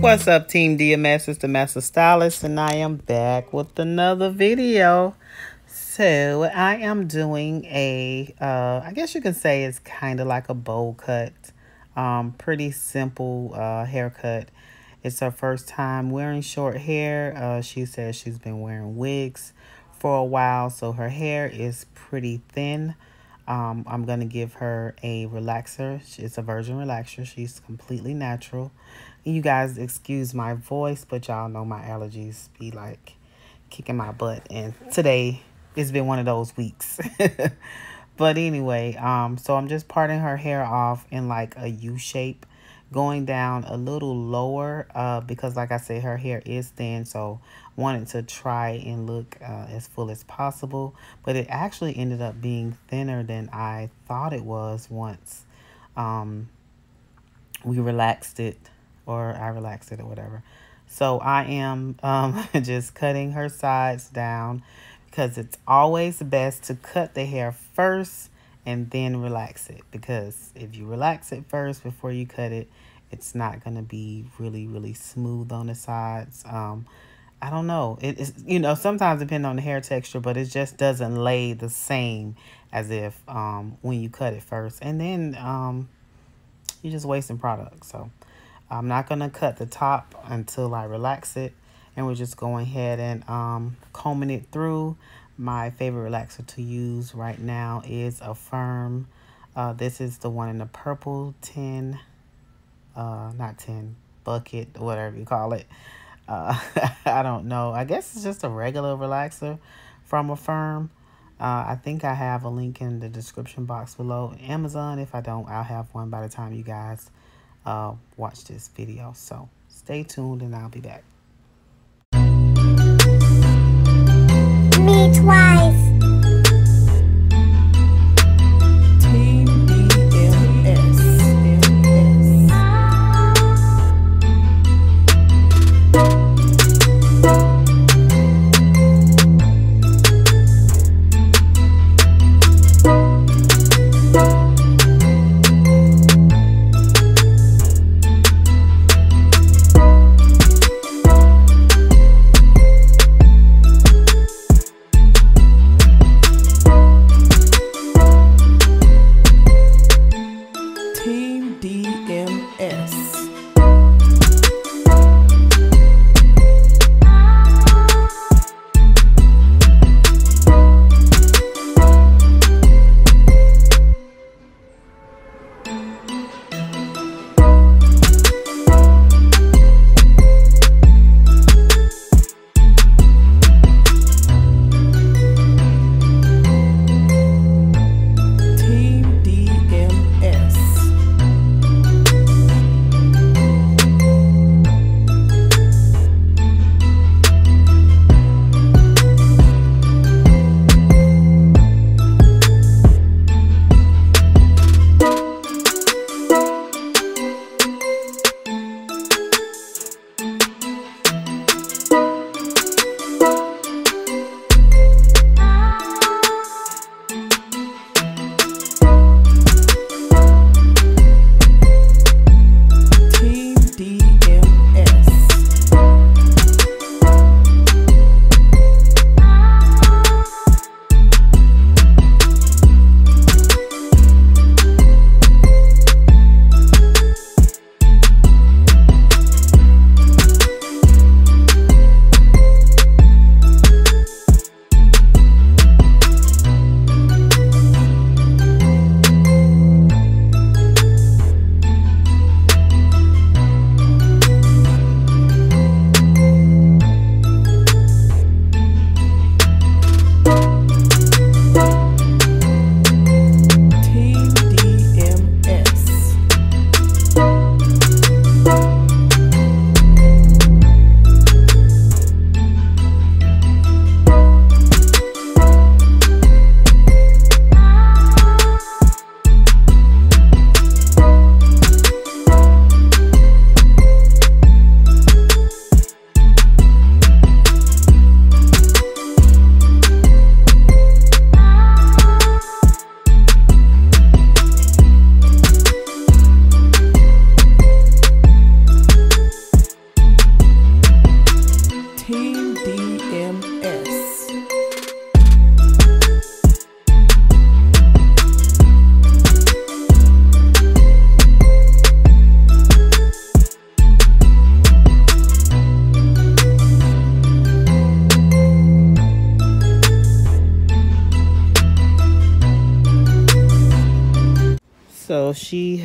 What's up, Team DMS? It's the Master Stylist, and I am back with another video. So, I am doing a, uh, I guess you can say it's kind of like a bowl cut. Um, pretty simple uh, haircut. It's her first time wearing short hair. Uh, she says she's been wearing wigs for a while, so her hair is pretty thin. Um, I'm going to give her a relaxer. It's a virgin relaxer. She's completely natural. You guys excuse my voice, but y'all know my allergies be like kicking my butt. And today it's been one of those weeks. but anyway, um, so I'm just parting her hair off in like a U shape, going down a little lower uh, because like I said, her hair is thin. So wanted to try and look uh, as full as possible. But it actually ended up being thinner than I thought it was once um, we relaxed it or I relaxed it or whatever. So I am um, just cutting her sides down because it's always best to cut the hair first and then relax it. Because if you relax it first before you cut it, it's not going to be really, really smooth on the sides. Um, I don't know. It is, you know, sometimes depending on the hair texture, but it just doesn't lay the same as if um, when you cut it first. And then um, you're just wasting product. So I'm not going to cut the top until I relax it. And we're just going ahead and um, combing it through. My favorite relaxer to use right now is Affirm. Uh, this is the one in the purple tin, uh, not tin, bucket, whatever you call it. Uh, I don't know. I guess it's just a regular relaxer from Affirm. Uh, I think I have a link in the description box below. Amazon, if I don't, I'll have one by the time you guys uh, watch this video. So stay tuned and I'll be back. Mitwice.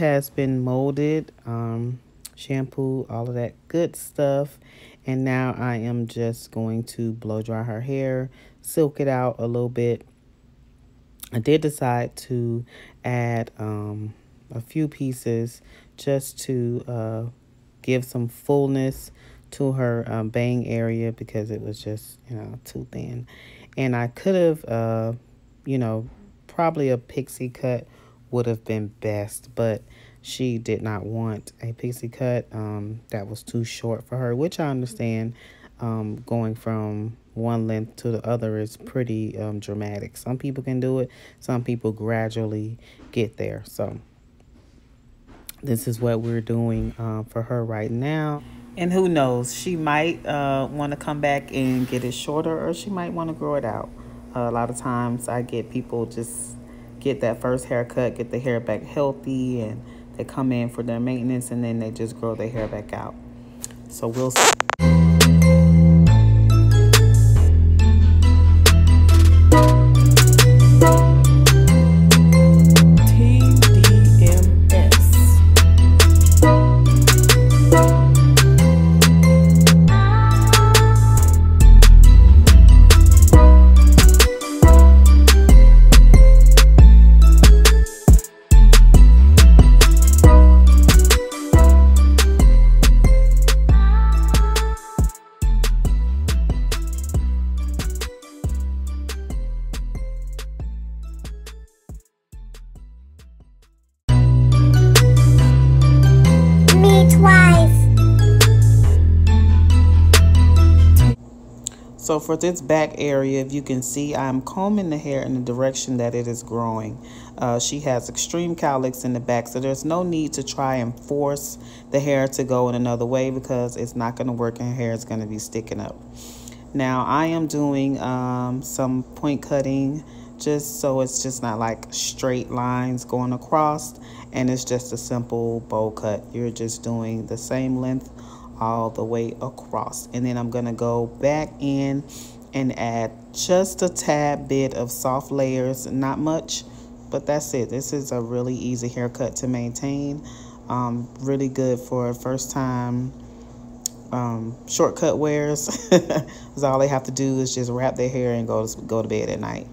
Has been molded, um, shampoo, all of that good stuff. And now I am just going to blow dry her hair, silk it out a little bit. I did decide to add um, a few pieces just to uh, give some fullness to her um, bang area because it was just, you know, too thin. And I could have, uh, you know, probably a pixie cut would have been best, but she did not want a pixie cut. Um, that was too short for her, which I understand. Um, going from one length to the other is pretty um, dramatic. Some people can do it. Some people gradually get there. So this is what we're doing uh, for her right now. And who knows, she might uh, want to come back and get it shorter or she might want to grow it out. Uh, a lot of times I get people just get that first haircut, get the hair back healthy, and they come in for their maintenance and then they just grow their hair back out. So we'll see. For this back area, if you can see, I'm combing the hair in the direction that it is growing. Uh, she has extreme cowlicks in the back, so there's no need to try and force the hair to go in another way because it's not going to work and hair is going to be sticking up. Now I am doing um, some point cutting just so it's just not like straight lines going across and it's just a simple bowl cut. You're just doing the same length all the way across. And then I'm going to go back in and add just a tad bit of soft layers, not much, but that's it. This is a really easy haircut to maintain. Um, really good for first time um, shortcut wears. Because all they have to do is just wrap their hair and go to, go to bed at night.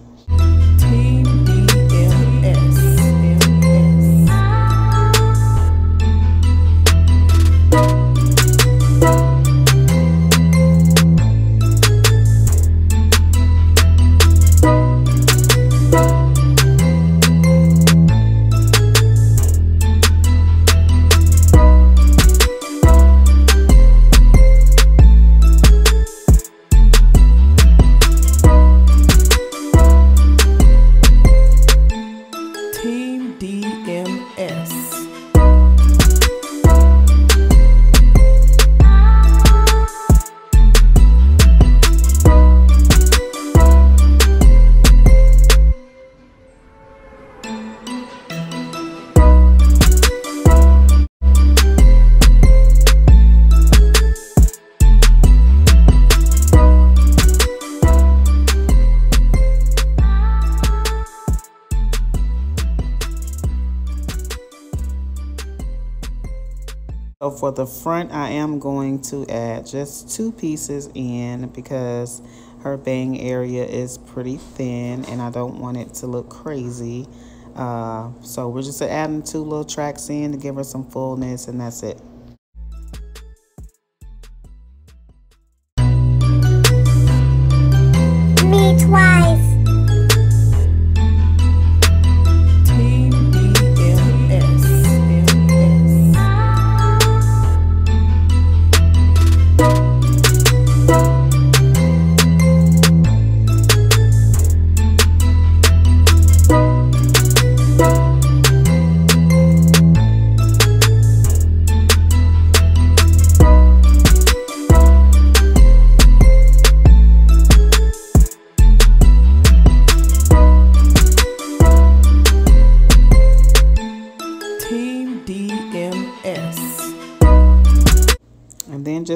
So for the front, I am going to add just two pieces in because her bang area is pretty thin and I don't want it to look crazy. Uh, so we're just adding two little tracks in to give her some fullness and that's it.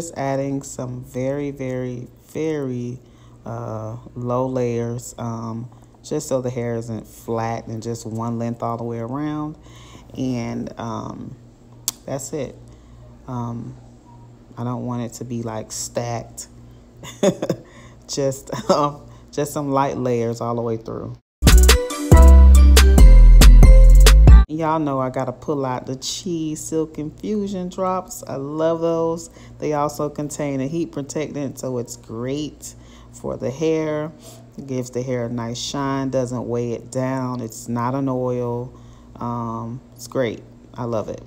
Just adding some very, very, very uh, low layers um, just so the hair isn't flat and just one length all the way around. and um, that's it. Um, I don't want it to be like stacked. just, um, just some light layers all the way through. Y'all know I got to pull out the CHI Silk Infusion drops. I love those. They also contain a heat protectant, so it's great for the hair. It gives the hair a nice shine, doesn't weigh it down. It's not an oil. Um, it's great. I love it.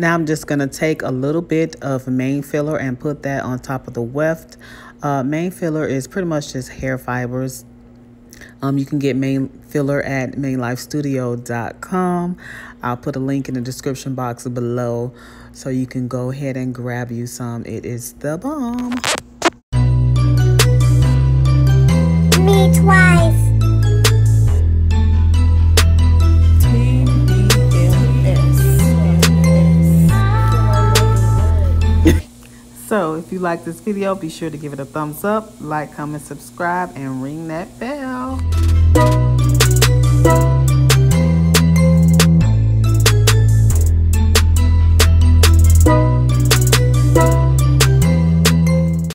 Now I'm just going to take a little bit of main filler and put that on top of the weft. Uh, main filler is pretty much just hair fibers. Um, you can get main filler at mainlifestudio.com. I'll put a link in the description box below so you can go ahead and grab you some. It is the bomb. Mitwice. So if you like this video, be sure to give it a thumbs up, like, comment, subscribe, and ring that bell.